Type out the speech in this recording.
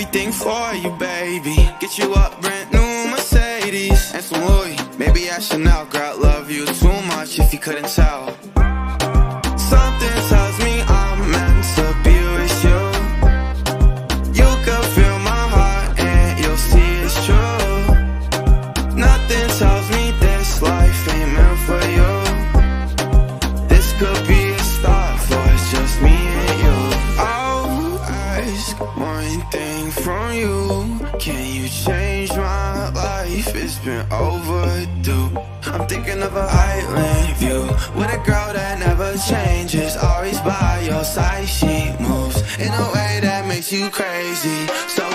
everything for you, baby. Get you up, brand new Mercedes and some Louis. Maybe I should now, girl, love you too much if you couldn't tell. From you. Can you change my life? It's been overdue. I'm thinking of an island view with a girl that never changes. Always by your side, she moves in a way that makes you crazy. So